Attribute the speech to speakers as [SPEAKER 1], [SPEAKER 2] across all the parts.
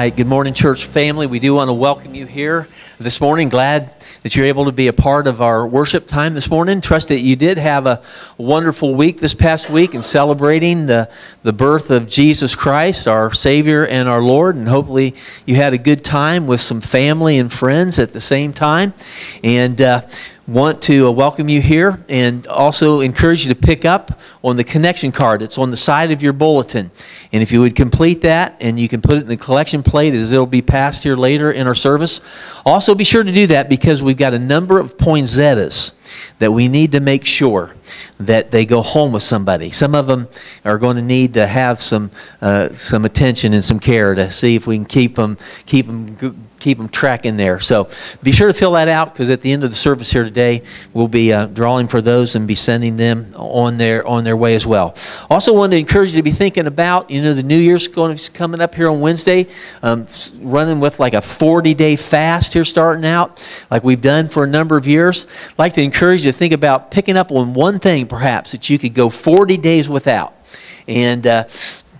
[SPEAKER 1] right. Good morning, church family. We do want to welcome you here this morning. Glad that you're able to be a part of our worship time this morning. Trust that you did have a wonderful week this past week in celebrating the, the birth of Jesus Christ, our Savior and our Lord. And hopefully you had a good time with some family and friends at the same time. And uh, want to uh, welcome you here and also encourage you to pick up on the connection card. It's on the side of your bulletin. And if you would complete that and you can put it in the collection plate as it'll be passed here later in our service. Also be sure to do that because we've got a number of poinsettias that we need to make sure that they go home with somebody. Some of them are going to need to have some uh, some attention and some care to see if we can keep them keep them keep them tracking there. So be sure to fill that out because at the end of the service here today, we'll be uh, drawing for those and be sending them on their on their way as well. Also, wanted to encourage you to be thinking about you know the New Year's going to coming up here on Wednesday, um, running with like a 40 day fast here starting out, like we've done for a number of years. I'd like to encourage you to think about picking up on one thing perhaps that you could go 40 days without. And uh,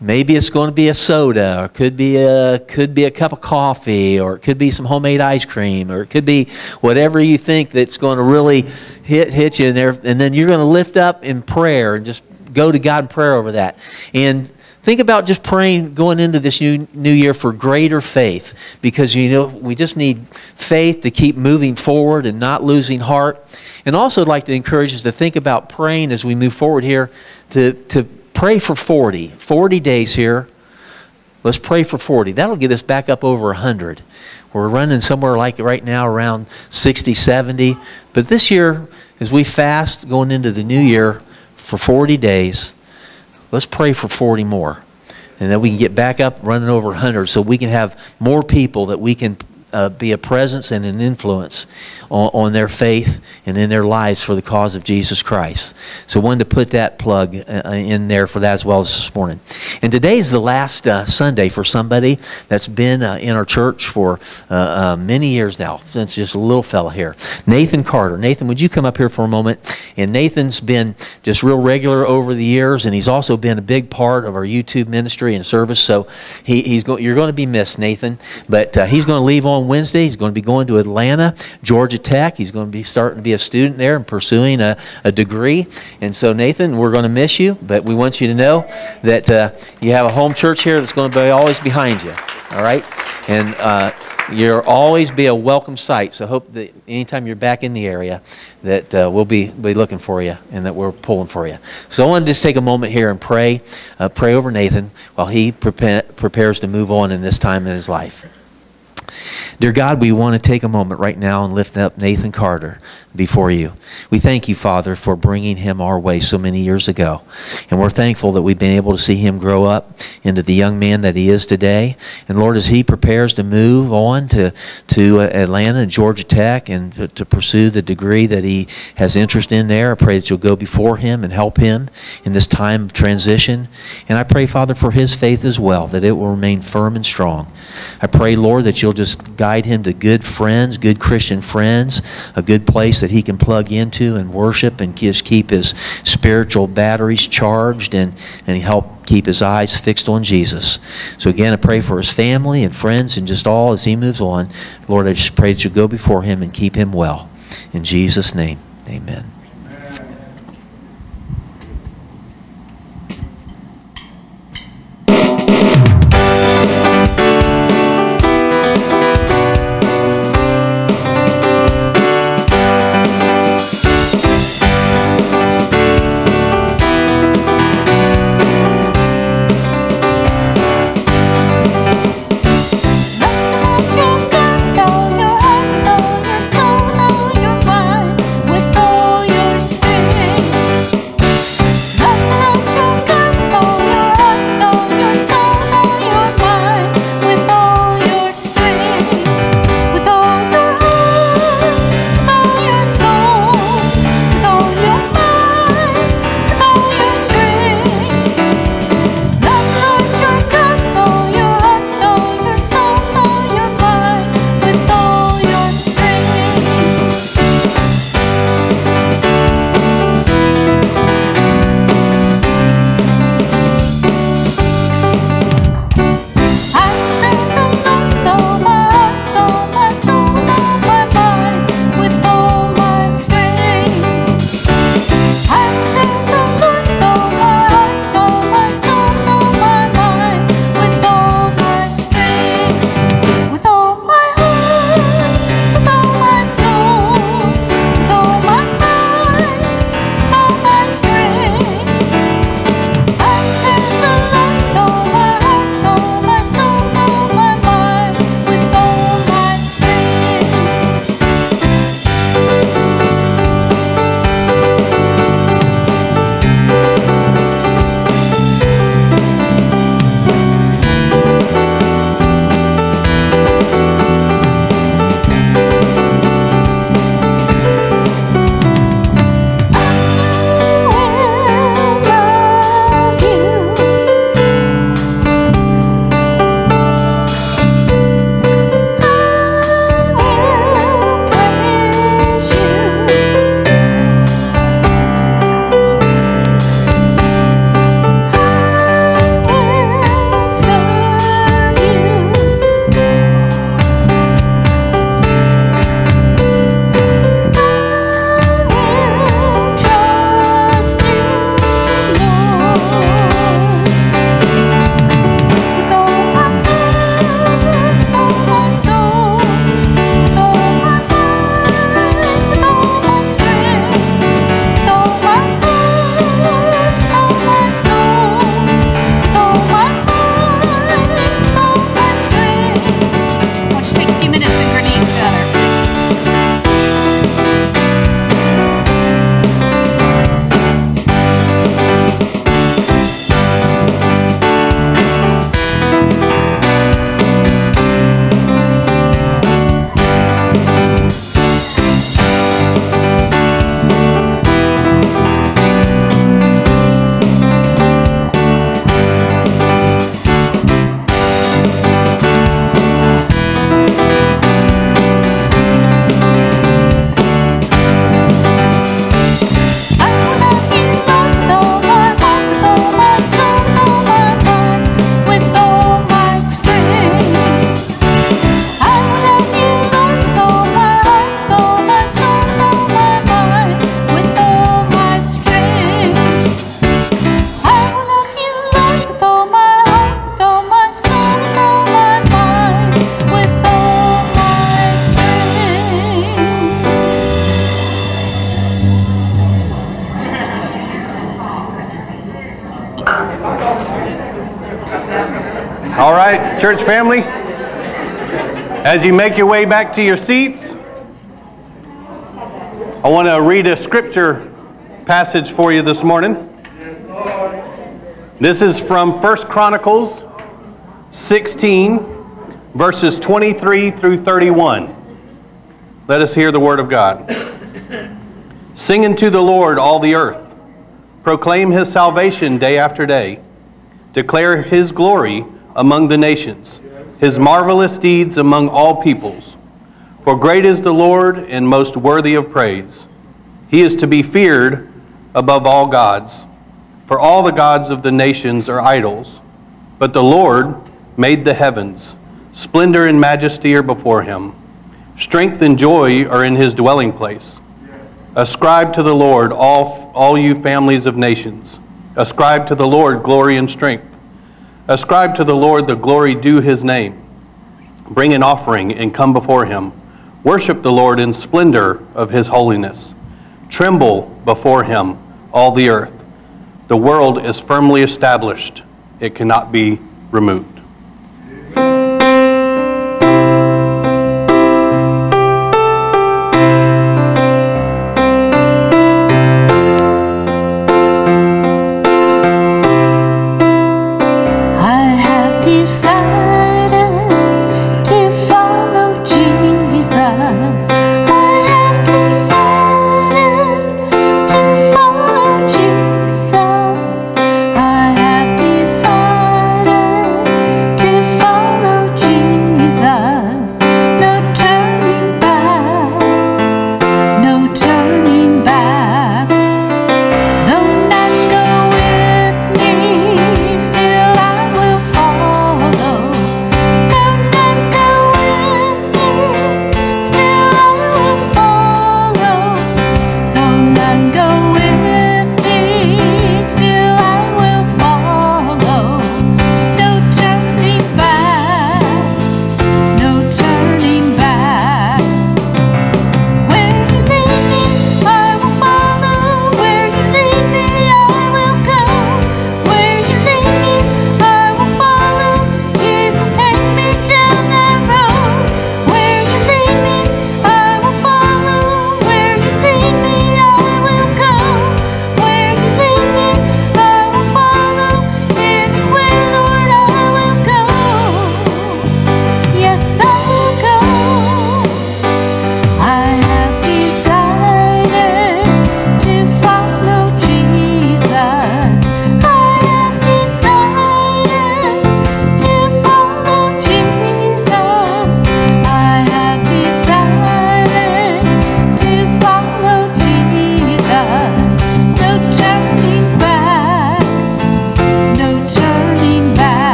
[SPEAKER 1] Maybe it's going to be a soda, or could be a could be a cup of coffee, or it could be some homemade ice cream, or it could be whatever you think that's going to really hit hit you in there, and then you're going to lift up in prayer and just go to God in prayer over that. And think about just praying going into this new new year for greater faith, because you know we just need faith to keep moving forward and not losing heart. And also, I'd like to encourage us to think about praying as we move forward here to to pray for 40. 40 days here. Let's pray for 40. That'll get us back up over 100. We're running somewhere like right now around 60, 70. But this year, as we fast going into the new year for 40 days, let's pray for 40 more. And then we can get back up running over 100 so we can have more people that we can uh, be a presence and an influence on, on, their faith and in their lives for the cause of Jesus Christ. So, wanted to put that plug uh, in there for that as well as this morning. And today is the last uh, Sunday for somebody that's been uh, in our church for uh, uh, many years now, since just a little fella here. Nathan Carter. Nathan, would you come up here for a moment? And Nathan's been just real regular over the years, and he's also been a big part of our YouTube ministry and service. So, he, he's go- you're going to be missed, Nathan, but he's going to leave on on Wednesday. He's going to be going to Atlanta, Georgia Tech. He's going to be starting to be a student there and pursuing a, a degree. And so, Nathan, we're going to miss you, but we want you to know that uh, you have a home church here that's going to be always behind you. All right? And uh, you'll always be a welcome sight. So, hope that anytime you're back in the area, that uh, we'll be, be looking for you and that we're pulling for you. So, I want to just take a moment here and pray, uh, pray over Nathan while he prepa- prepares to move on in this time in his life. Dear God, we want to take a moment right now and lift up Nathan Carter before you. We thank you, Father, for bringing him our way so many years ago. And we're thankful that we've been able to see him grow up into the young man that he is today. And Lord, as he prepares to move on to, to uh, Atlanta and Georgia Tech and to, to pursue the degree that he has interest in there, I pray that you'll go before him and help him in this time of transition. And I pray, Father, for his faith as well, that it will remain firm and strong. I pray, Lord, that you'll just guide him to good friends, good Christian friends, a good place that he can plug into and worship and just keep his spiritual batteries charged and, and help keep his eyes fixed on Jesus. So again, I pray for his family and friends and just all as he moves on. Lord, I just pray that you go before him and keep him well. In Jesus' name, amen.
[SPEAKER 2] Church family, as you make your way back to your seats, I want to read a scripture passage for you this morning. This is from 1 Chronicles 16, verses 23 through 31. Let us hear the word of God. Sing unto the Lord, all the earth. Proclaim his salvation day after day. Declare his glory among the nations, his marvelous deeds among all peoples. For great is the Lord and most worthy of praise. He is to be feared above all gods. For all the gods of the nations are idols. But the Lord made the heavens. Splendor and majesty are before him. Strength and joy are in his dwelling place. Ascribe to the Lord, all, all you families of nations. Ascribe to the Lord glory and strength. Ascribe to the Lord the glory due his name. Bring an offering and come before him. Worship the Lord in splendor of his holiness. Tremble before him, all the earth. The world is firmly established, it cannot be removed.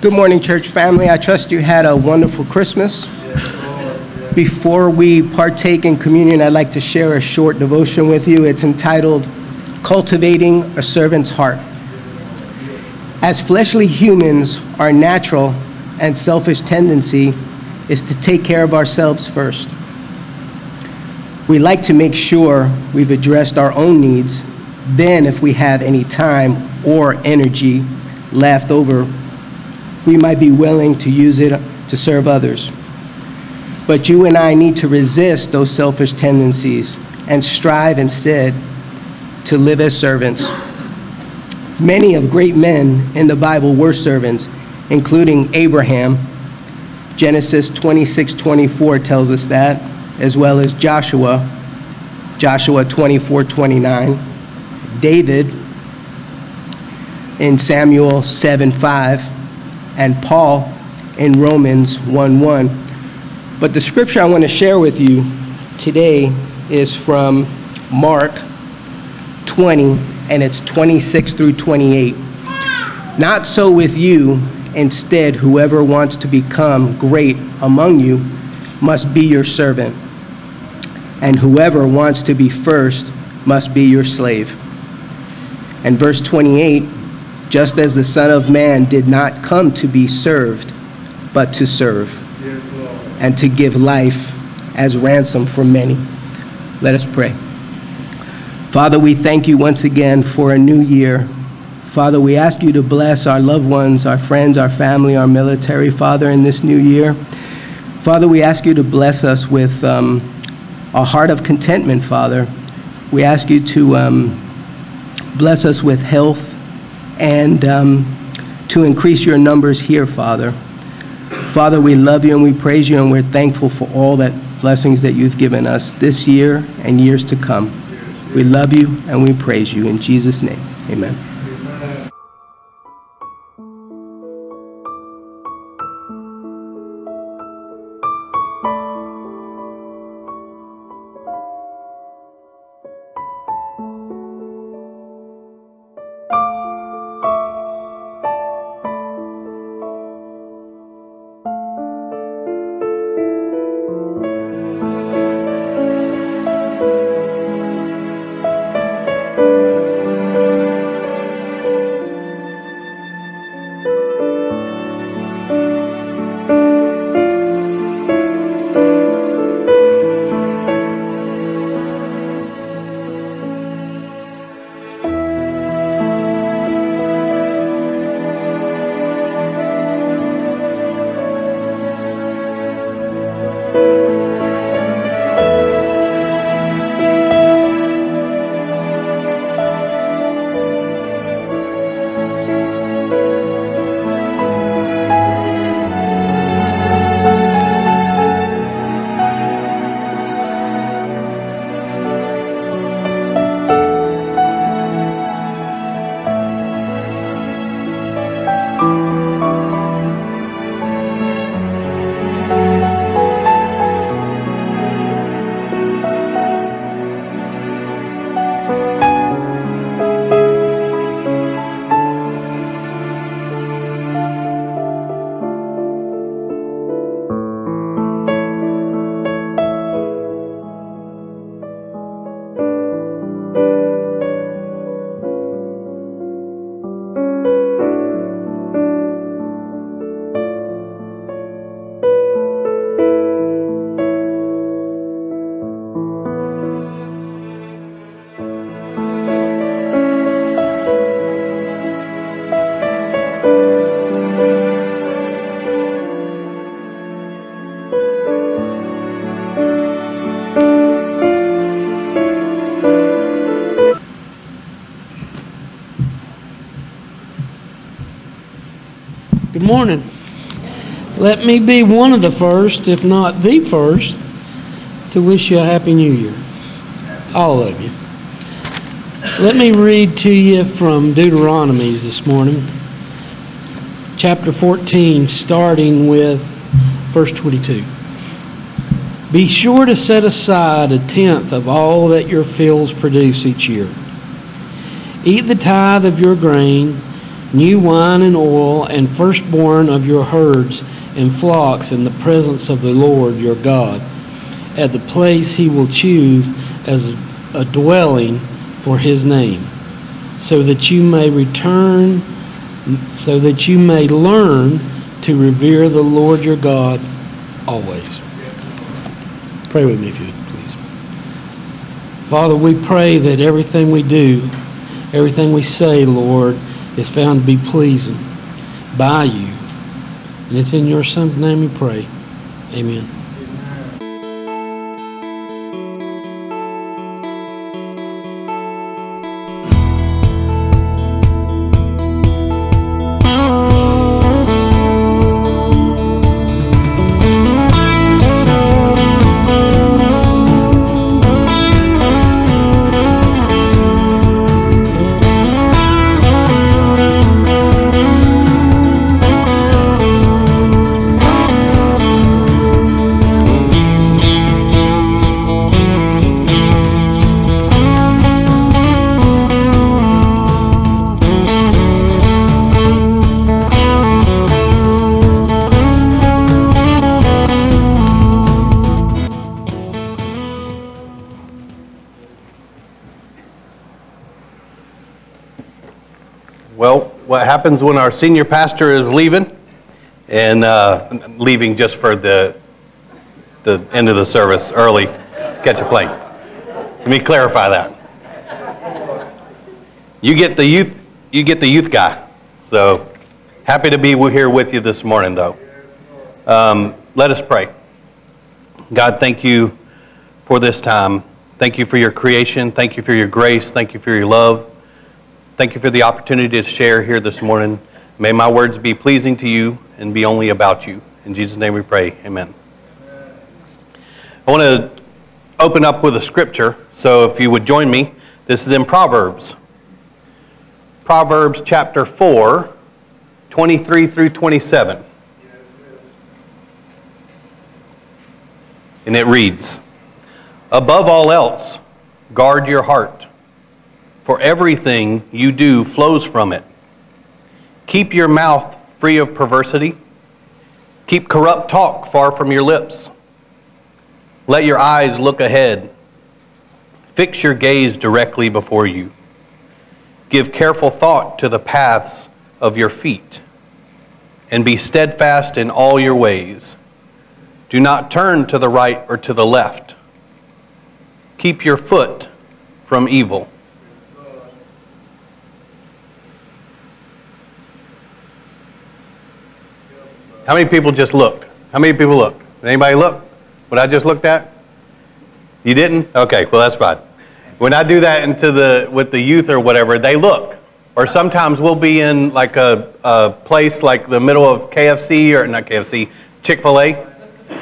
[SPEAKER 3] Good morning, church family. I trust you had a wonderful Christmas. Before we partake in communion, I'd like to share a short devotion with you. It's entitled Cultivating a Servant's Heart. As fleshly humans, our natural and selfish tendency is to take care of ourselves first. We like to make sure we've addressed our own needs. Then, if we have any time or energy left over, we might be willing to use it to serve others. But you and I need to resist those selfish tendencies and strive instead to live as servants. Many of great men in the Bible were servants, including Abraham. Genesis 26:24 tells us that, as well as Joshua, Joshua 24:29, David in Samuel 7:5 and Paul in Romans 1:1. But the scripture I want to share with you today is from Mark 20, and it's 26 through 28. Not so with you. Instead, whoever wants to become great among you must be your servant, and whoever wants to be first must be your slave. And verse 28 just as the Son of Man did not come to be served, but to serve, and to give life as ransom for many. Let us pray. Father, we thank you once again for a new year. Father, we ask you to bless our loved ones, our friends, our family, our military, Father, in this new year. Father, we ask you to bless us with um, a heart of contentment, Father. We ask you to um, bless us with health and um, to increase your numbers here, Father. Father, we love you and we praise you, and we're thankful for all that blessings that you've given us this year and years to come. We love you and we praise you. In Jesus' name, amen.
[SPEAKER 4] Morning. Let me be one of the first, if not the first, to wish you a Happy New Year. All of you. Let me read to you from Deuteronomy this morning, chapter 14, starting with verse 22. Be sure to set aside a tenth of all that your fields produce each year. Eat the tithe of your grain new wine and oil, and firstborn of your herds and flocks in the presence of the Lord your God, at the place he will choose as a dwelling for his name, so that you may return, so that you may learn to revere the Lord your God always. Pray with me if you would, please. Father, we pray that everything we do, everything we say, Lord, is found to be pleasing by you. And it's in your Son's name we pray. Amen.
[SPEAKER 2] Well, what happens when our senior pastor is leaving, and uh, leaving just for the, the end of the service early to catch a plane? Let me clarify that. You get the youth, you get the youth guy. So happy to be here with you this morning, though. Um, let us pray. God, thank you for this time. Thank you for your creation. Thank you for your grace. Thank you for your love. Thank you for the opportunity to share here this morning. May my words be pleasing to you and be only about you. In Jesus' name we pray. Amen. I want to open up with a scripture. So if you would join me, this is in Proverbs. Proverbs chapter 4, 23 through 27. And it reads Above all else, guard your heart for everything you do flows from it. Keep your mouth free of perversity. Keep corrupt talk far from your lips. Let your eyes look ahead. Fix your gaze directly before you. Give careful thought to the paths of your feet, and be steadfast in all your ways. Do not turn to the right or to the left. Keep your foot from evil. How many people just looked? How many people looked? Anybody look? What I just looked at? You didn't? Okay, well that's fine. When I do that into the with the youth or whatever, they look. Or sometimes we'll be in like a, a place like the middle of KFC or not KFC, Chick-fil-A,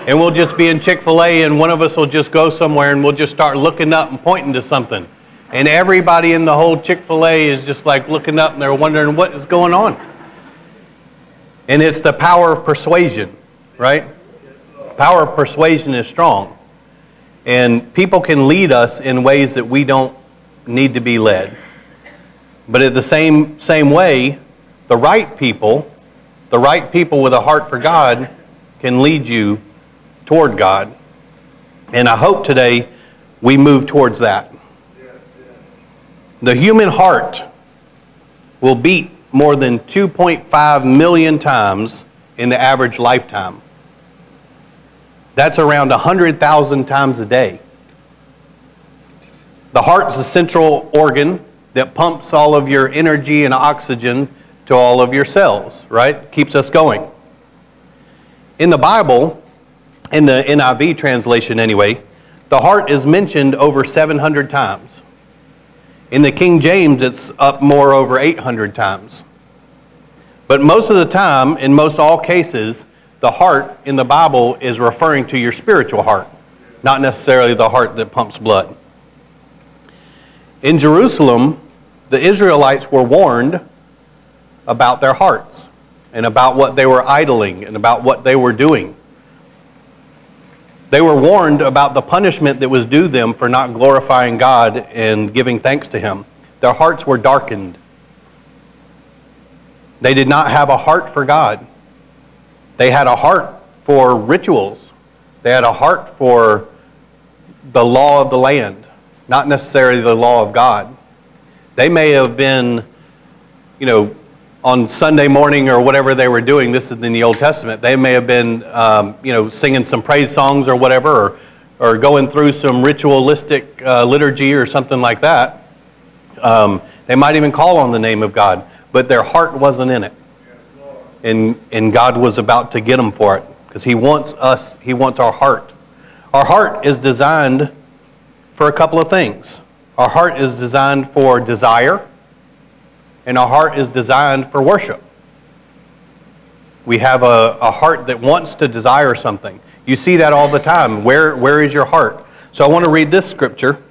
[SPEAKER 2] and we'll just be in Chick-fil-A and one of us will just go somewhere and we'll just start looking up and pointing to something. And everybody in the whole Chick-fil-A is just like looking up and they're wondering what is going on. And it's the power of persuasion, right? Power of persuasion is strong. And people can lead us in ways that we don't need to be led. But at the same, same way, the right people, the right people with a heart for God, can lead you toward God. And I hope today we move towards that. The human heart will beat more than 2.5 million times in the average lifetime. That's around 100,000 times a day. The heart's the central organ that pumps all of your energy and oxygen to all of your cells, right? Keeps us going. In the Bible, in the NIV translation anyway, the heart is mentioned over 700 times. In the King James, it's up more over 800 times. But most of the time, in most all cases, the heart in the Bible is referring to your spiritual heart, not necessarily the heart that pumps blood. In Jerusalem, the Israelites were warned about their hearts and about what they were idling and about what they were doing. They were warned about the punishment that was due them for not glorifying God and giving thanks to Him. Their hearts were darkened. They did not have a heart for God. They had a heart for rituals. They had a heart for the law of the land, not necessarily the law of God. They may have been, you know, on Sunday morning or whatever they were doing, this is in the Old Testament, they may have been, um, you know, singing some praise songs or whatever, or, or going through some ritualistic uh, liturgy or something like that. Um, they might even call on the name of God, but their heart wasn't in it. And, and God was about to get them for it because He wants us, He wants our heart. Our heart is designed for a couple of things. Our heart is designed for desire, and our heart is designed for worship. We have a, a heart that wants to desire something. You see that all the time. Where, where is your heart? So I want to read this scripture.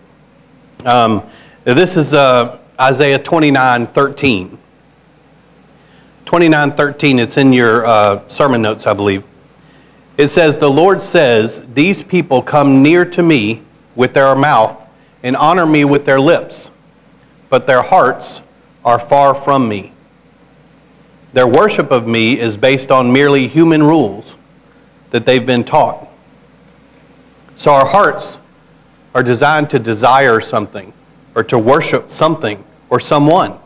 [SPEAKER 2] Um, this is uh, Isaiah 29 13. 29 13, it's in your uh, sermon notes, I believe. It says, The Lord says, These people come near to me with their mouth and honor me with their lips, but their hearts are far from me. Their worship of me is based on merely human rules that they've been taught. So our hearts are designed to desire something or to worship something or someone.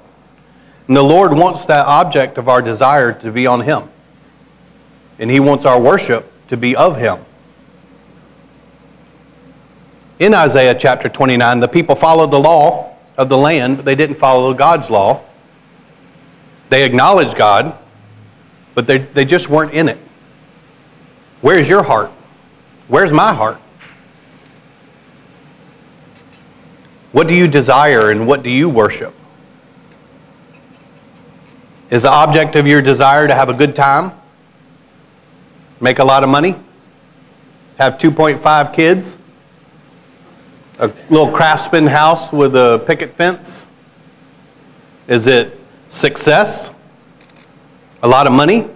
[SPEAKER 2] And the Lord wants that object of our desire to be on Him. And He wants our worship to be of Him. In Isaiah chapter 29, the people followed the law of the land, but they didn't follow God's law. They acknowledged God, but they, they just weren't in it. Where's your heart? Where's my heart? What do you desire and what do you worship? Is the object of your desire to have a good time? Make a lot of money? Have 2.5 kids? A little craftsman house with a picket fence? Is it success? A lot of money?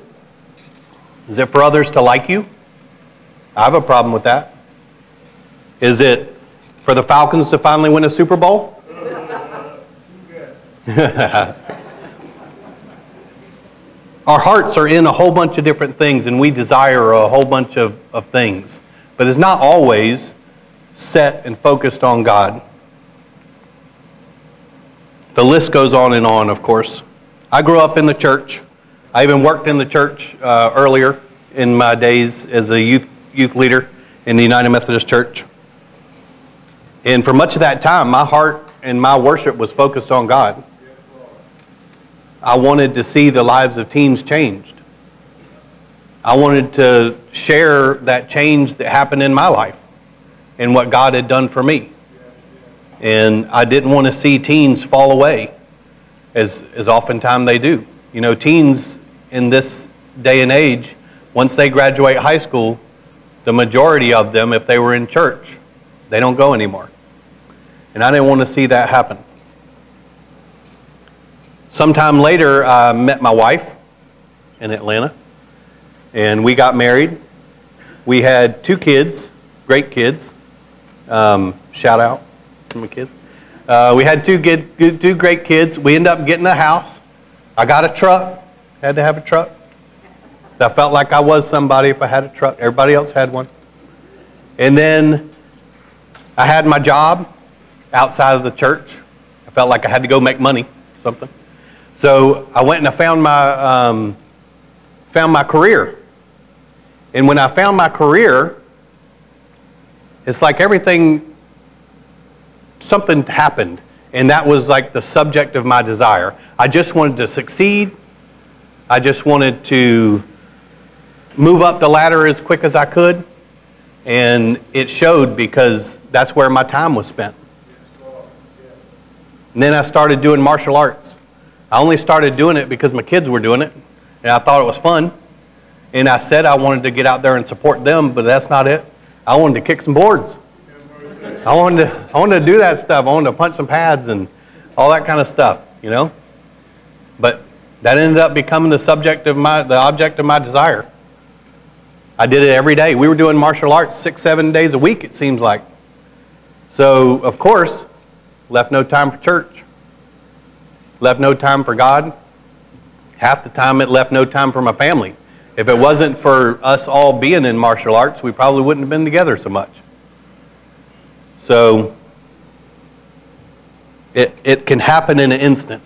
[SPEAKER 2] Is it for others to like you? I have a problem with that. Is it for the Falcons to finally win a Super Bowl? Our hearts are in a whole bunch of different things and we desire a whole bunch of, of things, but it's not always set and focused on God. The list goes on and on, of course. I grew up in the church. I even worked in the church uh, earlier in my days as a youth, youth leader in the United Methodist Church. And for much of that time, my heart and my worship was focused on God. I wanted to see the lives of teens changed. I wanted to share that change that happened in my life and what God had done for me. And I didn't want to see teens fall away as, as oftentimes they do. You know, teens in this day and age, once they graduate high school, the majority of them, if they were in church, they don't go anymore. And I didn't want to see that happen. Sometime later, I met my wife in Atlanta, and we got married. We had two kids, great kids. Um, shout out to my kids. Uh, we had two, good, good, two great kids. We ended up getting a house. I got a truck. Had to have a truck. I felt like I was somebody if I had a truck. Everybody else had one. And then I had my job outside of the church. I felt like I had to go make money, something. So I went and I found my, um, found my career. And when I found my career, it's like everything, something happened. And that was like the subject of my desire. I just wanted to succeed. I just wanted to move up the ladder as quick as I could. And it showed because that's where my time was spent. And then I started doing martial arts. I only started doing it because my kids were doing it, and I thought it was fun. And I said I wanted to get out there and support them, but that's not it. I wanted to kick some boards. I wanted to, I wanted to do that stuff. I wanted to punch some pads and all that kind of stuff, you know? But that ended up becoming the subject of my, the object of my desire. I did it every day. We were doing martial arts six, seven days a week, it seems like. So, of course, left no time for church, left no time for God. Half the time it left no time for my family. If it wasn't for us all being in martial arts, we probably wouldn't have been together so much. So it, it can happen in an instant.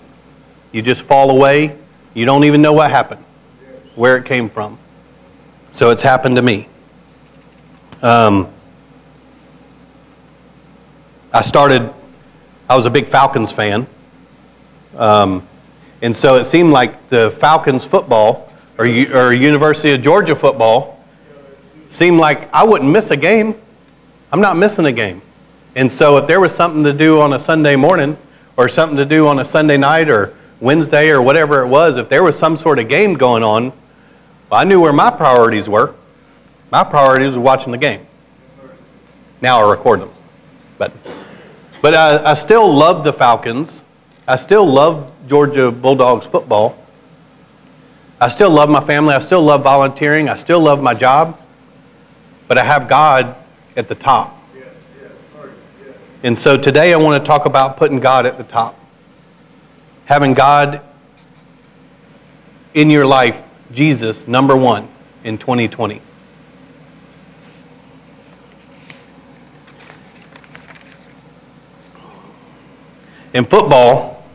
[SPEAKER 2] You just fall away, you don't even know what happened, where it came from. So it's happened to me. Um, I started, I was a big Falcons fan. Um, and so it seemed like the Falcons football or, or University of Georgia football seemed like I wouldn't miss a game. I'm not missing a game. And so if there was something to do on a Sunday morning or something to do on a Sunday night or Wednesday or whatever it was, if there was some sort of game going on, well, I knew where my priorities were. My priorities were watching the game. Now I record them. But, but I, I still love the Falcons. I still love Georgia Bulldogs football. I still love my family. I still love volunteering. I still love my job. But I have God at the top. And so today I want to talk about putting God at the top. Having God in your life, Jesus, number one in 2020. In football,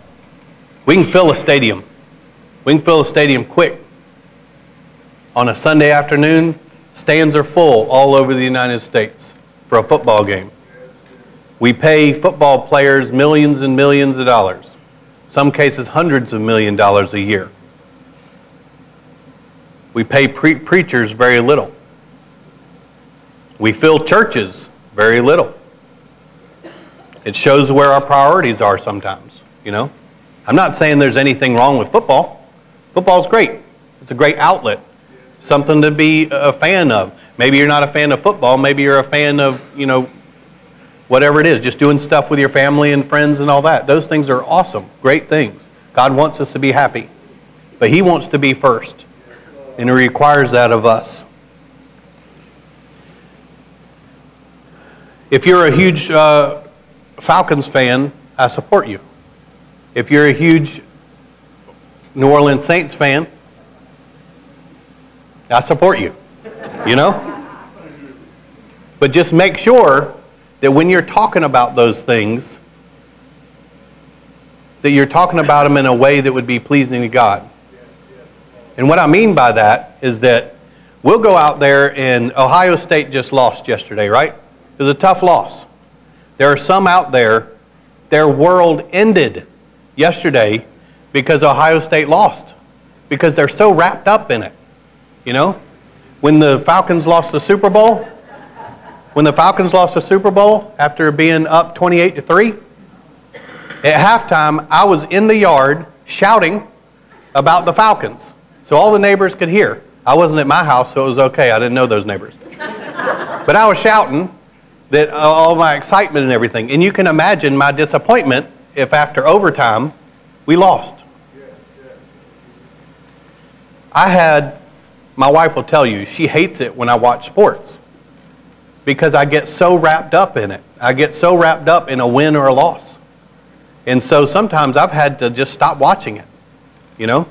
[SPEAKER 2] we can fill a stadium. We can fill a stadium quick. On a Sunday afternoon, stands are full all over the United States for a football game. We pay football players millions and millions of dollars, some cases hundreds of million dollars a year. We pay pre- preachers very little. We fill churches very little. It shows where our priorities are sometimes, you know? I'm not saying there's anything wrong with football. Football's great. It's a great outlet, something to be a fan of. Maybe you're not a fan of football, maybe you're a fan of, you know, whatever it is, just doing stuff with your family and friends and all that. Those things are awesome, great things. God wants us to be happy, but He wants to be first, and He requires that of us. If you're a huge uh, Falcons fan, I support you. If you're a huge New Orleans Saints fan, I support you. You know? But just make sure that when you're talking about those things, that you're talking about them in a way that would be pleasing to God. And what I mean by that is that we'll go out there and Ohio State just lost yesterday, right? It was a tough loss. There are some out there, their world ended yesterday because Ohio State lost, because they're so wrapped up in it. You know? When the Falcons lost the Super Bowl, when the Falcons lost the Super Bowl after being up 28 to 3, at halftime, I was in the yard shouting about the Falcons so all the neighbors could hear. I wasn't at my house, so it was okay. I didn't know those neighbors. but I was shouting that uh, all my excitement and everything. And you can imagine my disappointment if after overtime we lost. I had, my wife will tell you, she hates it when I watch sports because I get so wrapped up in it. I get so wrapped up in a win or a loss. And so sometimes I've had to just stop watching it, you know?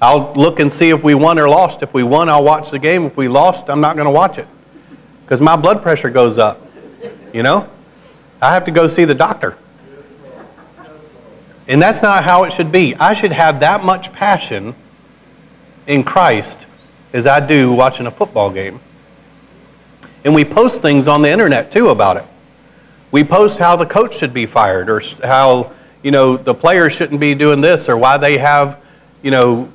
[SPEAKER 2] I'll look and see if we won or lost. If we won, I'll watch the game. If we lost, I'm not going to watch it because my blood pressure goes up, you know? I have to go see the doctor. And that's not how it should be. I should have that much passion in Christ as I do watching a football game. And we post things on the internet too about it. We post how the coach should be fired or how, you know, the players shouldn't be doing this or why they have, you know,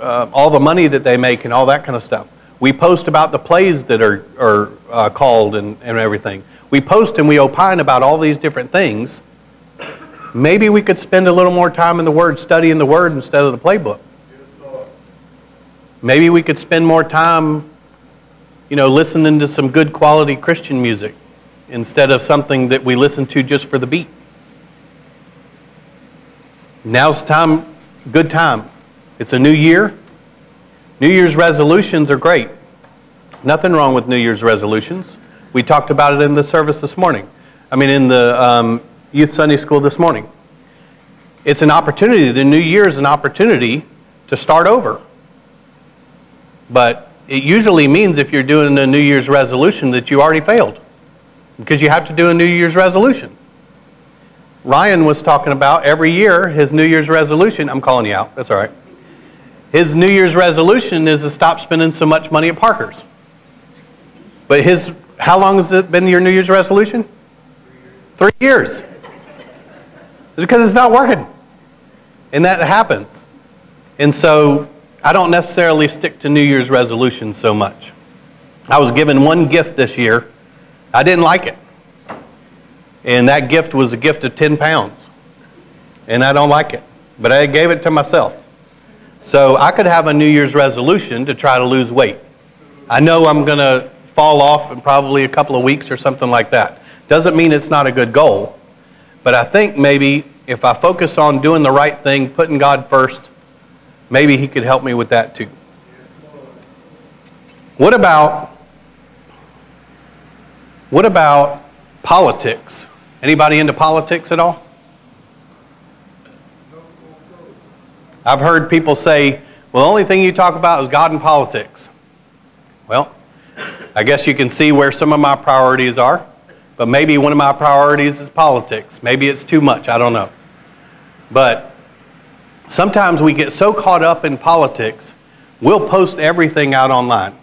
[SPEAKER 2] uh, all the money that they make and all that kind of stuff. We post about the plays that are, are uh, called and, and everything. We post and we opine about all these different things. Maybe we could spend a little more time in the Word, studying the Word instead of the playbook. Maybe we could spend more time, you know, listening to some good quality Christian music instead of something that we listen to just for the beat. Now's time, good time. It's a new year. New Year's resolutions are great. Nothing wrong with New Year's resolutions. We talked about it in the service this morning. I mean, in the um, youth Sunday school this morning. It's an opportunity. The new year is an opportunity to start over. But it usually means if you're doing a New Year's resolution that you already failed because you have to do a New Year's resolution. Ryan was talking about every year his New Year's resolution. I'm calling you out. That's all right. His New Year's resolution is to stop spending so much money at Parker's. But his, how long has it been your New Year's resolution? Three years. Because it's not working. And that happens. And so I don't necessarily stick to New Year's resolutions so much. I was given one gift this year. I didn't like it. And that gift was a gift of 10 pounds. And I don't like it. But I gave it to myself. So I could have a New Year's resolution to try to lose weight. I know I'm going to fall off in probably a couple of weeks or something like that. Doesn't mean it's not a good goal. But I think maybe if I focus on doing the right thing, putting God first, maybe He could help me with that too. What about what about politics? Anybody into politics at all? I've heard people say, well, the only thing you talk about is God and politics. Well, I guess you can see where some of my priorities are, but maybe one of my priorities is politics. Maybe it's too much, I don't know. But sometimes we get so caught up in politics, we'll post everything out online.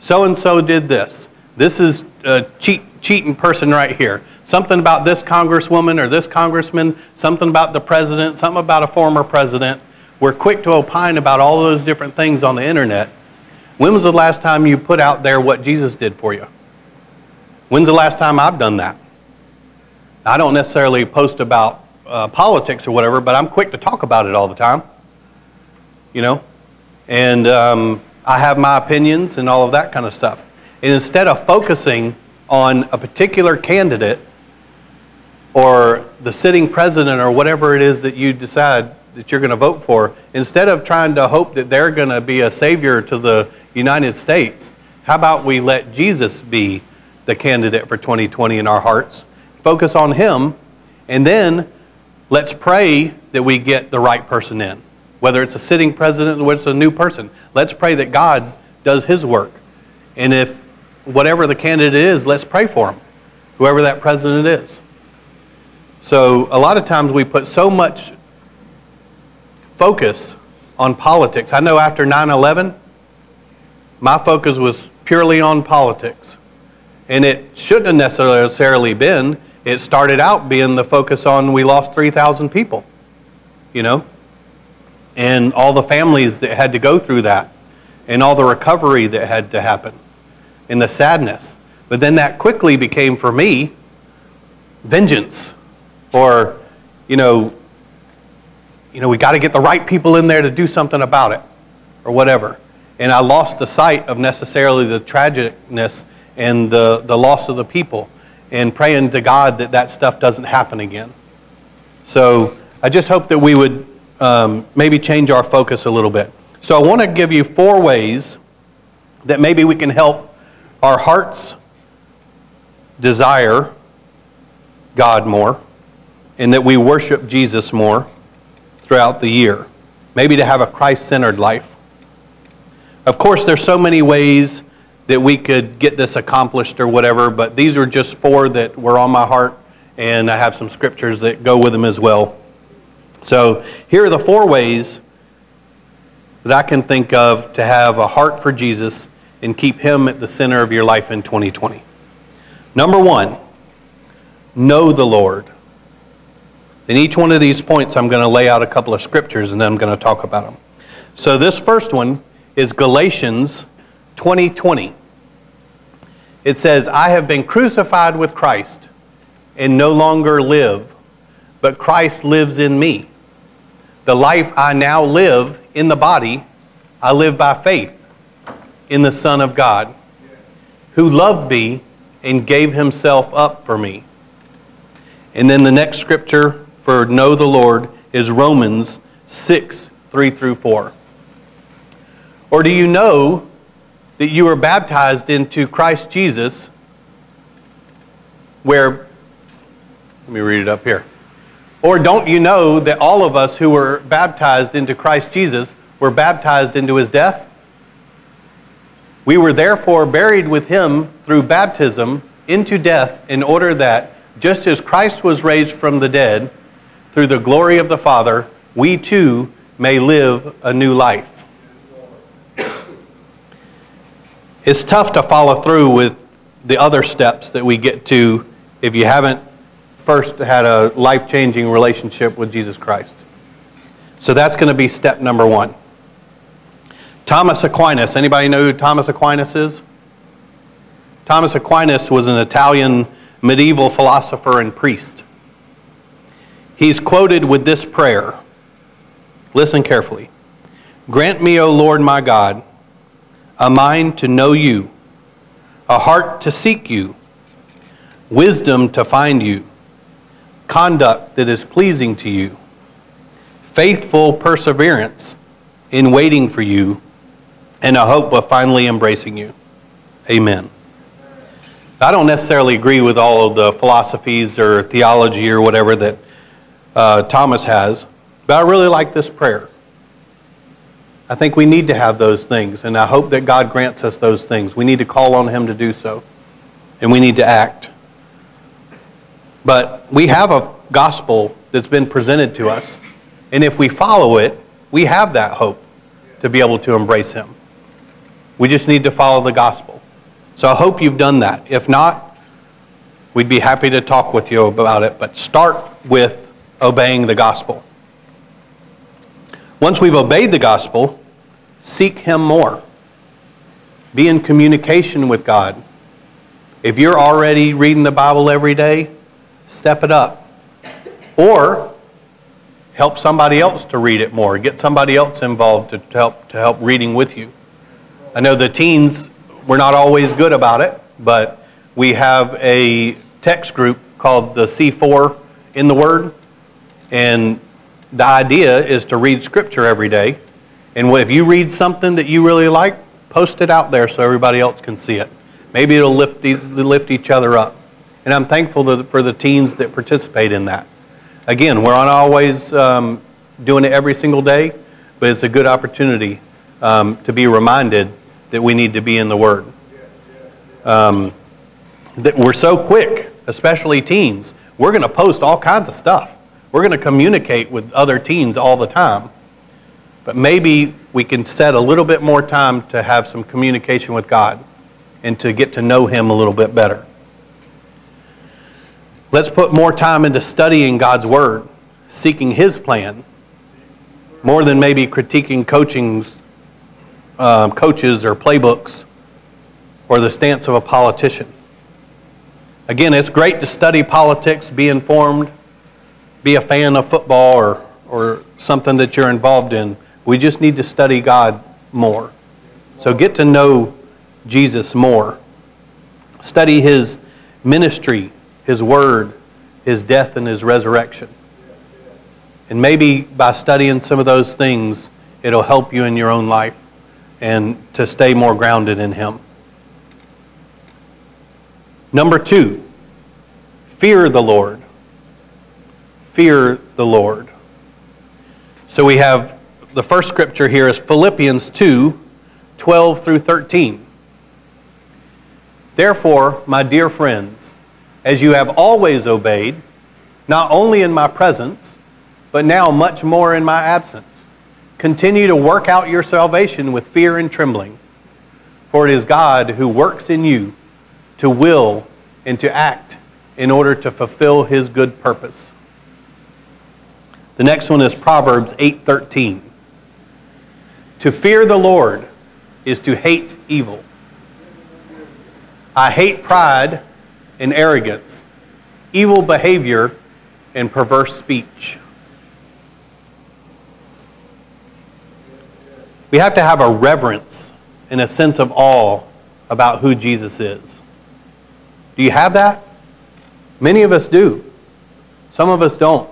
[SPEAKER 2] So and so did this. This is a cheat, cheating person right here. Something about this congresswoman or this congressman, something about the president, something about a former president. We're quick to opine about all those different things on the internet. When was the last time you put out there what Jesus did for you? When's the last time I've done that? I don't necessarily post about uh, politics or whatever, but I'm quick to talk about it all the time. You know? And um, I have my opinions and all of that kind of stuff. And instead of focusing on a particular candidate or the sitting president or whatever it is that you decide that you're going to vote for, instead of trying to hope that they're going to be a savior to the United States, how about we let Jesus be the candidate for 2020 in our hearts? Focus on him, and then let's pray that we get the right person in. Whether it's a sitting president or it's a new person, let's pray that God does his work. And if whatever the candidate is, let's pray for him, whoever that president is. So a lot of times we put so much focus on politics. I know after 9 11, my focus was purely on politics. And it shouldn't have necessarily been. It started out being the focus on we lost 3,000 people, you know, and all the families that had to go through that, and all the recovery that had to happen, and the sadness. But then that quickly became for me vengeance or, you know, you know, we got to get the right people in there to do something about it or whatever. And I lost the sight of necessarily the tragicness and the, the loss of the people and praying to God that that stuff doesn't happen again. So I just hope that we would um, maybe change our focus a little bit. So I want to give you four ways that maybe we can help our hearts desire God more and that we worship Jesus more throughout the year. Maybe to have a Christ centered life. Of course, there's so many ways that we could get this accomplished or whatever, but these are just four that were on my heart, and I have some scriptures that go with them as well. So, here are the four ways that I can think of to have a heart for Jesus and keep Him at the center of your life in 2020. Number one, know the Lord. In each one of these points, I'm going to lay out a couple of scriptures and then I'm going to talk about them. So, this first one is Galatians 20:20. It says, "I have been crucified with Christ and no longer live, but Christ lives in me. The life I now live in the body, I live by faith in the Son of God, who loved me and gave himself up for me." And then the next scripture for know the Lord is Romans 6 3 through 4. Or do you know that you were baptized into Christ Jesus, where, let me read it up here. Or don't you know that all of us who were baptized into Christ Jesus were baptized into his death. We were therefore buried with him through baptism into death, in order that, just as Christ was raised from the dead through the glory of the Father, we too may live a new life. It's tough to follow through with the other steps that we get to if you haven't first had a life changing relationship with Jesus Christ. So that's going to be step number one. Thomas Aquinas. Anybody know who Thomas Aquinas is? Thomas Aquinas was an Italian medieval philosopher and priest. He's quoted with this prayer. Listen carefully. Grant me, O Lord my God, a mind to know you, a heart to seek you, wisdom to find you, conduct that is pleasing to you, faithful perseverance in waiting for you, and a hope of finally embracing you. Amen. I don't necessarily agree with all of the philosophies or theology or whatever that uh, Thomas has, but I really like this prayer. I think we need to have those things, and I hope that God grants us those things. We need to call on Him to do so, and we need to act. But we have a gospel that's been presented to us, and if we follow it, we have that hope to be able to embrace Him. We just need to follow the gospel. So I hope you've done that. If not, we'd be happy to talk with you about it, but start with obeying the gospel. Once we've obeyed the gospel, seek Him more. Be in communication with God. If you're already reading the Bible every day, step it up. Or help somebody else to read it more. Get somebody else involved to help, to help reading with you. I know the teens, we're not always good about it, but we have a text group called the C4 in the Word. And the idea is to read Scripture every day. And if you read something that you really like, post it out there so everybody else can see it. Maybe it'll lift, lift each other up. And I'm thankful for the teens that participate in that. Again, we're not always um, doing it every single day, but it's a good opportunity um, to be reminded that we need to be in the Word. Um, that we're so quick, especially teens. We're going to post all kinds of stuff. We're going to communicate with other teens all the time. But maybe we can set a little bit more time to have some communication with God and to get to know Him a little bit better. Let's put more time into studying God's Word, seeking His plan, more than maybe critiquing coaching's um, coaches or playbooks or the stance of a politician. Again, it's great to study politics, be informed, be a fan of football or, or something that you're involved in. We just need to study God more. So get to know Jesus more. Study his ministry, his word, his death, and his resurrection. And maybe by studying some of those things, it'll help you in your own life and to stay more grounded in Him. Number two, fear the Lord. Fear the Lord. So we have the first scripture here is Philippians 2 12 through 13. Therefore, my dear friends, as you have always obeyed, not only in my presence, but now much more in my absence, Continue to work out your salvation with fear and trembling, for it is God who works in you to will and to act in order to fulfill his good purpose. The next one is Proverbs 8:13. To fear the Lord is to hate evil. I hate pride and arrogance, evil behavior and perverse speech. We have to have a reverence and a sense of awe about who Jesus is. Do you have that? Many of us do. Some of us don't.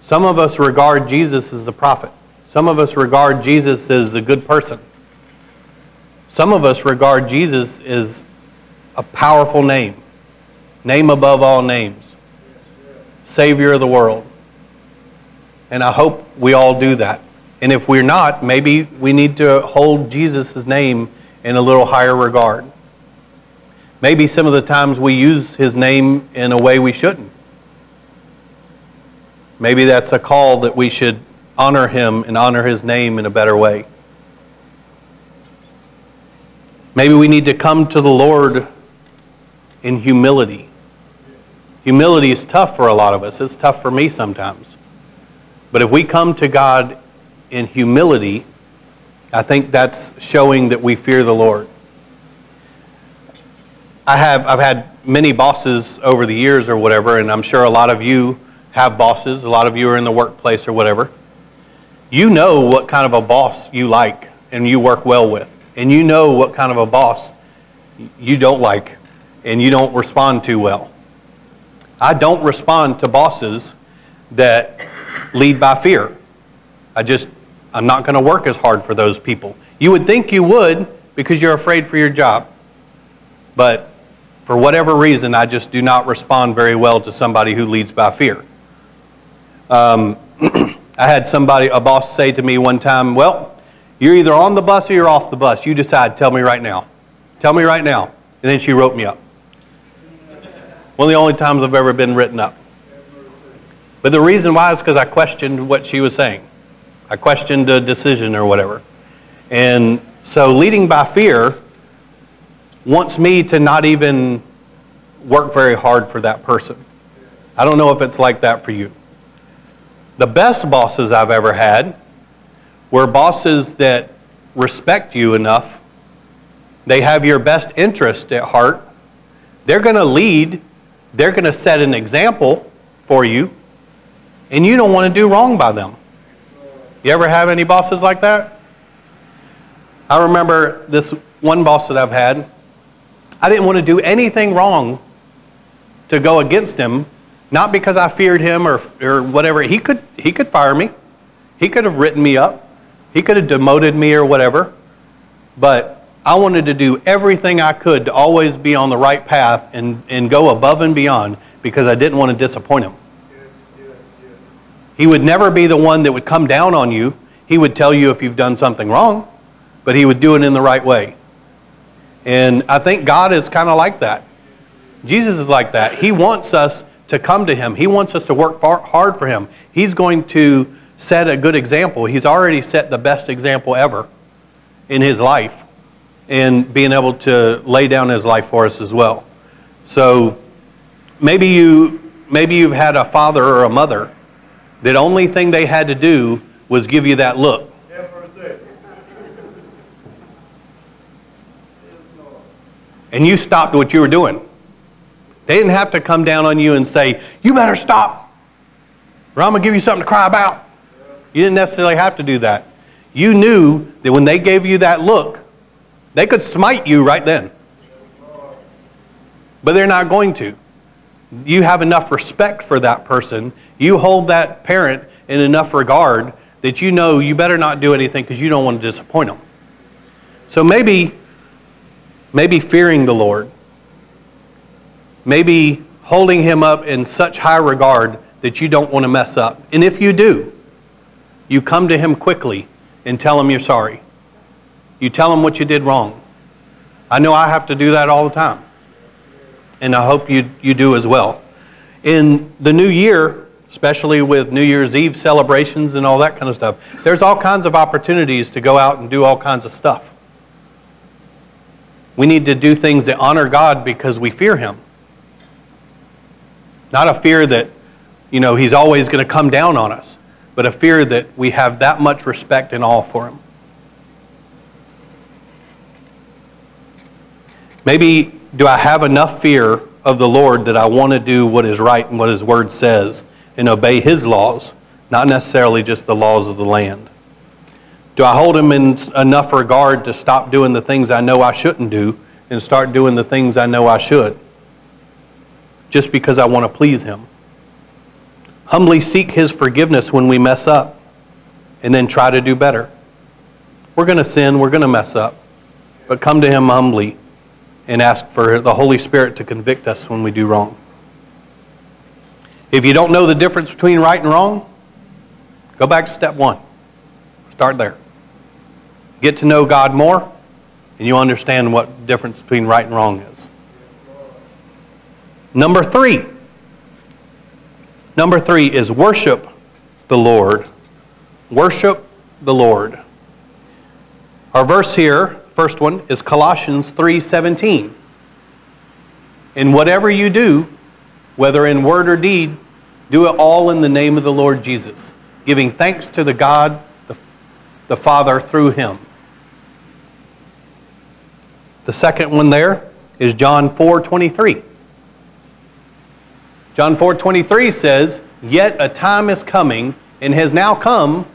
[SPEAKER 2] Some of us regard Jesus as a prophet. Some of us regard Jesus as a good person. Some of us regard Jesus as a powerful name, name above all names, Savior of the world. And I hope we all do that. And if we're not, maybe we need to hold Jesus' name in a little higher regard. Maybe some of the times we use his name in a way we shouldn't. Maybe that's a call that we should honor him and honor his name in a better way. Maybe we need to come to the Lord in humility. Humility is tough for a lot of us. It's tough for me sometimes. But if we come to God in humility, I think that's showing that we fear the Lord. I have I've had many bosses over the years or whatever, and I'm sure a lot of you have bosses, a lot of you are in the workplace or whatever. You know what kind of a boss you like and you work well with. And you know what kind of a boss you don't like and you don't respond to well. I don't respond to bosses that lead by fear. I just, I'm not going to work as hard for those people. You would think you would because you're afraid for your job. But for whatever reason, I just do not respond very well to somebody who leads by fear. Um, I had somebody, a boss, say to me one time, Well, you're either on the bus or you're off the bus. You decide. Tell me right now. Tell me right now. And then she wrote me up. One of the only times I've ever been written up. But the reason why is because I questioned what she was saying. I questioned a decision or whatever. And so leading by fear wants me to not even work very hard for that person. I don't know if it's like that for you. The best bosses I've ever had were bosses that respect you enough, they have your best interest at heart, they're going to lead, they're going to set an example for you, and you don't want to do wrong by them. You ever have any bosses like that? I remember this one boss that I've had. I didn't want to do anything wrong to go against him, not because I feared him or, or whatever. He could, he could fire me, he could have written me up, he could have demoted me or whatever. But I wanted to do everything I could to always be on the right path and, and go above and beyond because I didn't want to disappoint him. He would never be the one that would come down on you. He would tell you if you've done something wrong, but he would do it in the right way. And I think God is kind of like that. Jesus is like that. He wants us to come to him. He wants us to work hard for him. He's going to set a good example. He's already set the best example ever in his life and being able to lay down his life for us as well. So maybe you maybe you've had a father or a mother that only thing they had to do was give you that look. And you stopped what you were doing. They didn't have to come down on you and say, You better stop, or I'm going to give you something to cry about. You didn't necessarily have to do that. You knew that when they gave you that look, they could smite you right then. But they're not going to you have enough respect for that person, you hold that parent in enough regard that you know you better not do anything because you don't want to disappoint them. So maybe, maybe fearing the Lord, maybe holding him up in such high regard that you don't want to mess up. And if you do, you come to him quickly and tell him you're sorry. You tell him what you did wrong. I know I have to do that all the time and I hope you, you do as well. In the new year, especially with New Year's Eve celebrations and all that kind of stuff, there's all kinds of opportunities to go out and do all kinds of stuff. We need to do things that honor God because we fear Him. Not a fear that, you know, He's always going to come down on us, but a fear that we have that much respect and awe for Him. Maybe do I have enough fear of the Lord that I want to do what is right and what His Word says and obey His laws, not necessarily just the laws of the land? Do I hold Him in enough regard to stop doing the things I know I shouldn't do and start doing the things I know I should? Just because I want to please Him. Humbly seek His forgiveness when we mess up and then try to do better. We're going to sin, we're going to mess up, but come to Him humbly and ask for the Holy Spirit to convict us when we do wrong. If you don't know the difference between right and wrong, go back to step one. Start there. Get to know God more, and you understand what difference between right and wrong is. Number three. Number three is worship the Lord. Worship the Lord. Our verse here, first one, is Colossians 3:17. In whatever you do, whether in word or deed, do it all in the name of the Lord Jesus, giving thanks to the God, the, the Father, through him. The second one there is John 4:23. John 4:23 says, "Yet a time is coming and has now come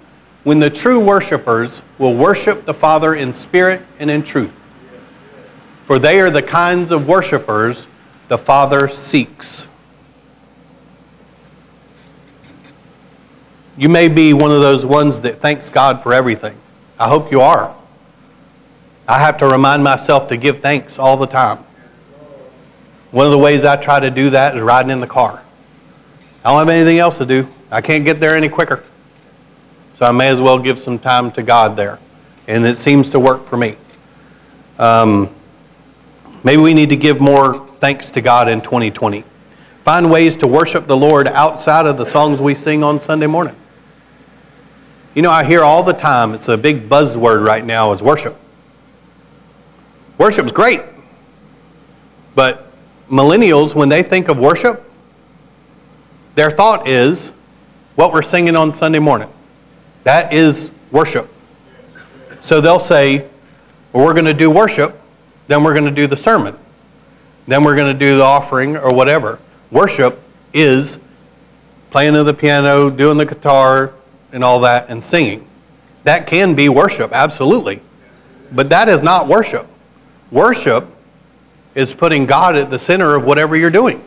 [SPEAKER 2] when the true worshipers will worship the Father in spirit and in truth. For they are the kinds of worshipers the Father seeks." You may be one of those ones that thanks God for everything. I hope you are. I have to remind myself to give thanks all the time. One of the ways I try to do that is riding in the car. I don't have anything else to do. I can't get there any quicker. So I may as well give some time to God there. And it seems to work for me. Um, maybe we need to give more thanks to God in 2020. Find ways to worship the Lord outside of the songs we sing on Sunday morning. You know, I hear all the time, it's a big buzzword right now, is worship. Worship's great. But millennials, when they think of worship, their thought is what we're singing on Sunday morning. That is worship. So they'll say, well, we're going to do worship, then we're going to do the sermon, then we're going to do the offering or whatever. Worship is playing of the piano, doing the guitar, and all that, and singing. That can be worship, absolutely. But that is not worship. Worship is putting God at the center of whatever you're doing.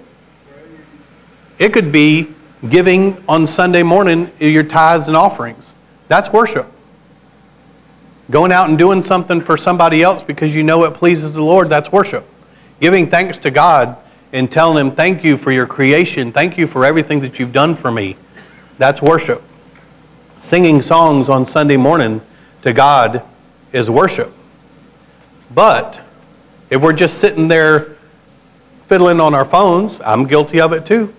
[SPEAKER 2] It could be giving on Sunday morning your tithes and offerings. That's worship. Going out and doing something for somebody else because you know it pleases the Lord, that's worship. Giving thanks to God and telling Him, Thank you for your creation. Thank you for everything that you've done for me. That's worship. Singing songs on Sunday morning to God is worship. But if we're just sitting there fiddling on our phones, I'm guilty of it too.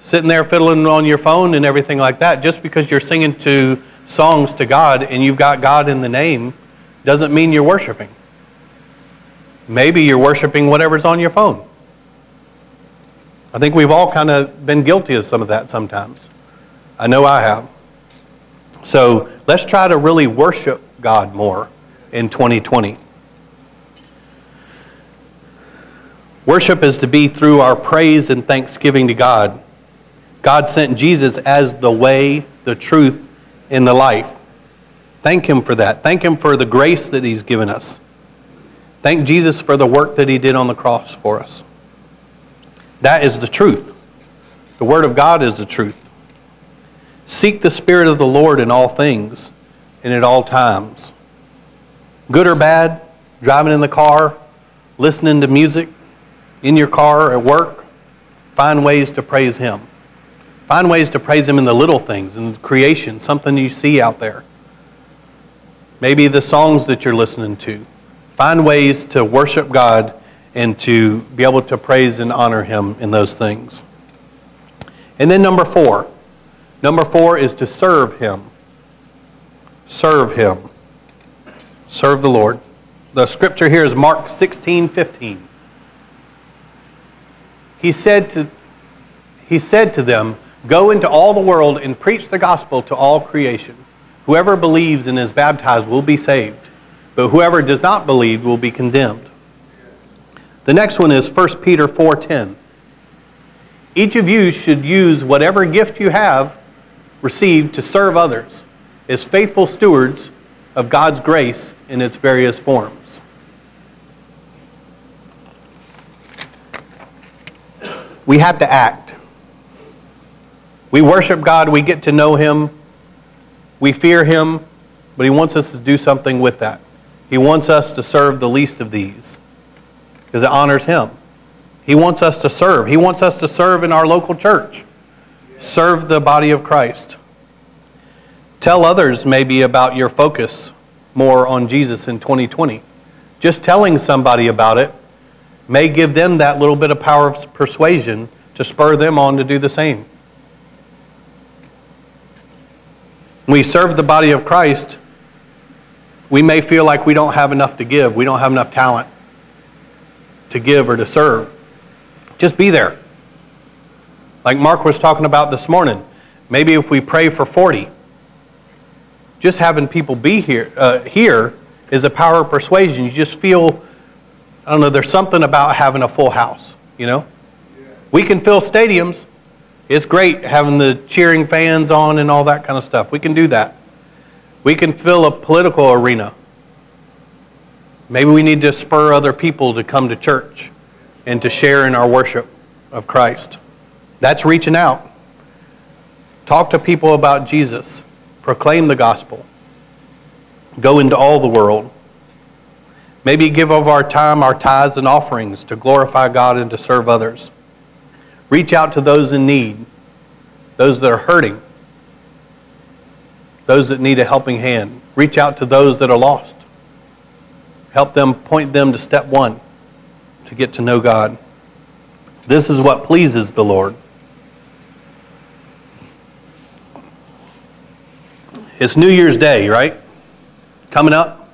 [SPEAKER 2] Sitting there fiddling on your phone and everything like that, just because you're singing to songs to God and you've got God in the name, doesn't mean you're worshiping. Maybe you're worshiping whatever's on your phone. I think we've all kind of been guilty of some of that sometimes. I know I have. So let's try to really worship God more in 2020. Worship is to be through our praise and thanksgiving to God. God sent Jesus as the way, the truth, and the life. Thank Him for that. Thank Him for the grace that He's given us. Thank Jesus for the work that He did on the cross for us. That is the truth. The Word of God is the truth. Seek the Spirit of the Lord in all things and at all times. Good or bad, driving in the car, listening to music, in your car, at work, find ways to praise Him. Find ways to praise Him in the little things, in creation, something you see out there. Maybe the songs that you're listening to. Find ways to worship God and to be able to praise and honor Him in those things. And then number four. Number four is to serve Him. Serve Him. Serve the Lord. The scripture here is Mark 16 15 he said to, he said to them, Go into all the world and preach the gospel to all creation. Whoever believes and is baptized will be saved, but whoever does not believe will be condemned. The next one is 1 Peter 4:10. Each of you should use whatever gift you have received to serve others as faithful stewards of God's grace in its various forms. We have to act. We worship God, we get to know Him, we fear Him, but He wants us to do something with that. He wants us to serve the least of these because it honors Him. He wants us to serve. He wants us to serve in our local church, serve the body of Christ. Tell others maybe about your focus more on Jesus in 2020. Just telling somebody about it may give them that little bit of power of persuasion to spur them on to do the same. we serve the body of Christ, we may feel like we don't have enough to give, we don't have enough talent to give or to serve. Just be there. Like Mark was talking about this morning, maybe if we pray for 40, just having people be here, uh, here is a power of persuasion. You just feel, I don't know, there's something about having a full house, you know? We can fill stadiums. It's great having the cheering fans on and all that kind of stuff. We can do that. We can fill a political arena. Maybe we need to spur other people to come to church and to share in our worship of Christ. That's reaching out. Talk to people about Jesus. Proclaim the gospel. Go into all the world. Maybe give of our time, our tithes, and offerings to glorify God and to serve others. Reach out to those in need, those that are hurting, those that need a helping hand. Reach out to those that are lost. Help them, point them to step one to get to know God. This is what pleases the Lord. It's New Year's Day, right? Coming up.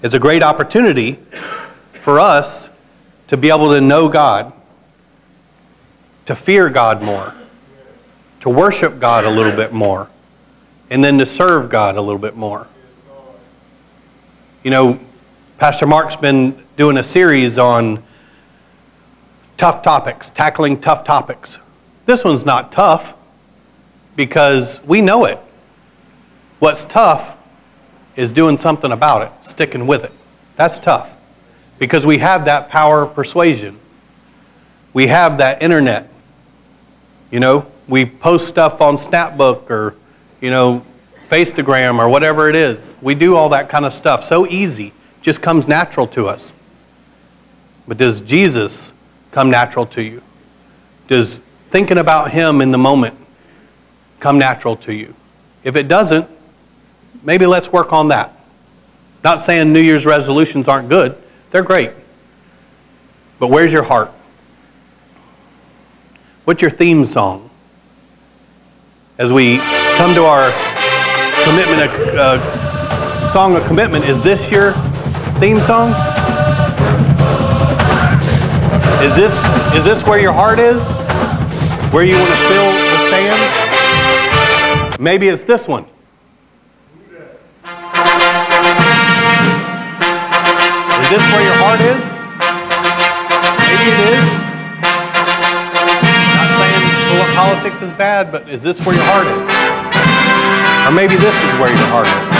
[SPEAKER 2] It's a great opportunity for us to be able to know God, to fear God more, to worship God a little bit more, and then to serve God a little bit more. You know, Pastor Mark's been doing a series on tough topics, tackling tough topics. This one's not tough because we know it. What's tough is doing something about it, sticking with it. That's tough because we have that power of persuasion. We have that internet. You know, we post stuff on Snapbook or, you know, Facegram or whatever it is. We do all that kind of stuff so easy, just comes natural to us. But does Jesus come natural to you? Does thinking about Him in the moment come natural to you? If it doesn't, maybe let's work on that. Not saying New Year's resolutions aren't good, they're great. But where's your heart? What's your theme song? As we come to our commitment, uh, song of commitment, is this your theme song? Is this, is this where your heart is? Where you want to fill the stand? Maybe it's this one. Is this where your heart is? Maybe it is. Not saying politics is bad, but is this where your heart is? Or maybe this is where your heart is.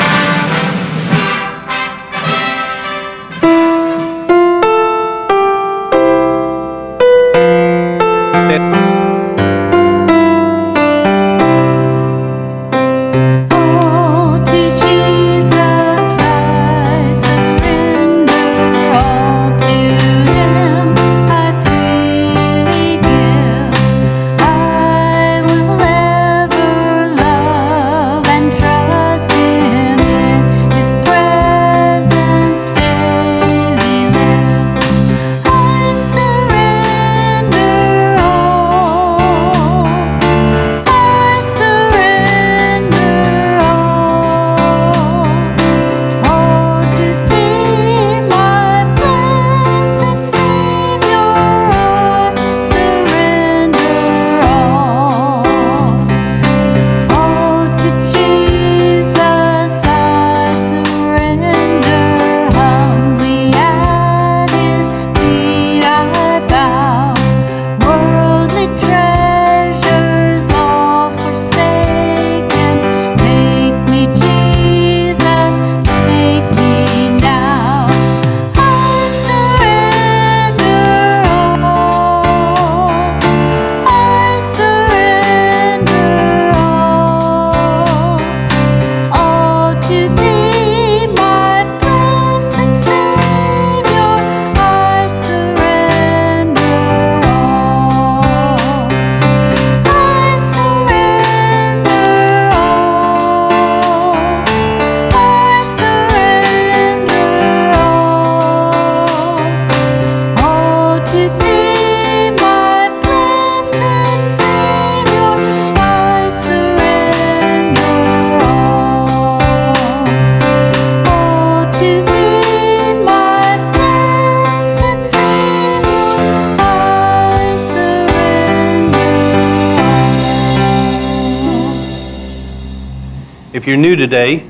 [SPEAKER 2] Today,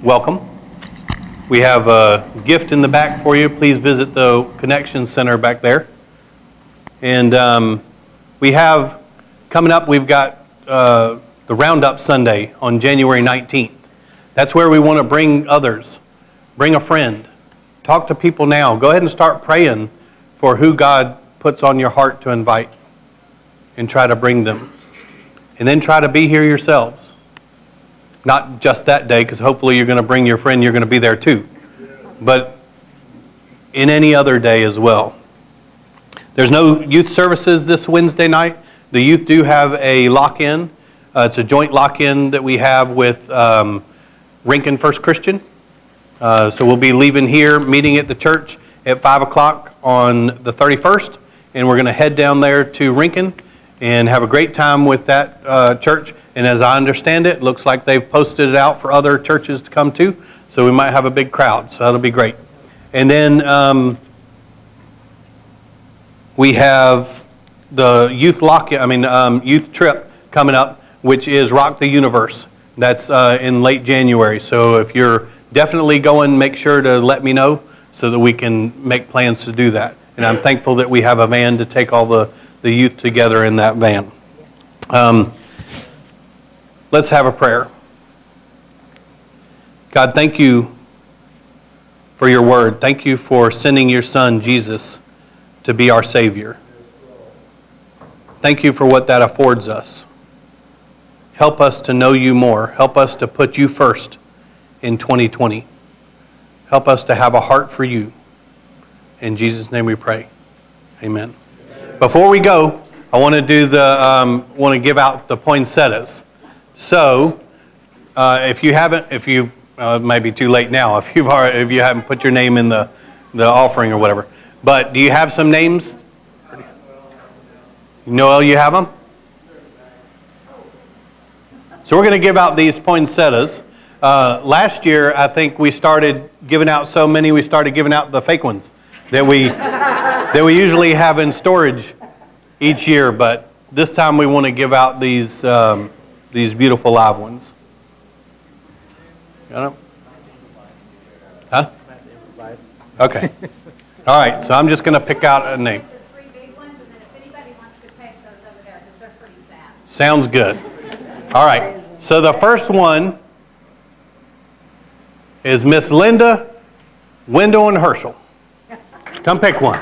[SPEAKER 2] welcome. We have a gift in the back for you. Please visit the Connection Center back there. And um, we have, coming up, we've got uh, the Roundup Sunday on January 19th. That's where we want to bring others, bring a friend, talk to people now. Go ahead and start praying for who God puts on your heart to invite and try to bring them. And then try to be here yourselves. Not just that day, because hopefully you're going to bring your friend, you're going to be there too. But in any other day as well. There's no youth services this Wednesday night. The youth do have a lock in. Uh, it's a joint lock in that we have with um, Rincon First Christian. Uh, so we'll be leaving here, meeting at the church at 5 o'clock on the 31st, and we're going to head down there to Rincon and have a great time with that uh, church. And as I understand it, looks like they've posted it out for other churches to come to, so we might have a big crowd, so that'll be great. And then um, we have the youth lock, I mean, um, youth trip coming up, which is Rock the Universe. That's uh, in late January. So if you're definitely going, make sure to let me know so that we can make plans to do that. And I'm thankful that we have a van to take all the, the youth together in that van. Um, let's have a prayer. God, thank you for your word. Thank you for sending your son, Jesus, to be our Savior. Thank you for what that affords us. Help us to know you more. Help us to put you first in 2020. Help us to have a heart for you. In Jesus' name we pray. Amen. Before we go, I want to do the um, want to give out the poinsettias. So, uh, if you haven't, if you uh, it might be too late now if you've already, if you haven't put your name in the the offering or whatever. But do you have some names? Noel, you have them? So we're going to give out these poinsettias. Uh, last year, I think we started giving out so many, we started giving out the fake ones that we, that we usually have in storage each year. But this time we want to give out these, um, these beautiful live ones. Got 'em? Huh? Okay. All right, so I'm just going to pick out a name.
[SPEAKER 5] The three big ones, and then if anybody wants to take those over there, because they're pretty sad.
[SPEAKER 2] Sounds good. All right. So the first one is Miss Linda, Wendell, and Herschel. Come pick one.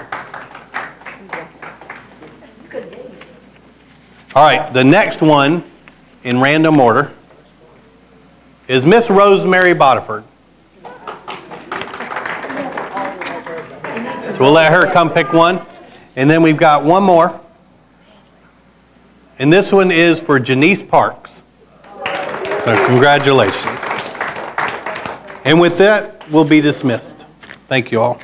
[SPEAKER 2] All right. The next one, in random order, is Miss Rosemary Bodiford. So we'll let her come pick one. And then we've got one more. And this one is for Janice Parks. So congratulations. And with that, we'll be dismissed. Thank you all.